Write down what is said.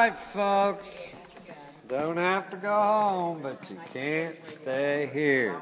right, folks. Don't have to go home, but you can't stay here.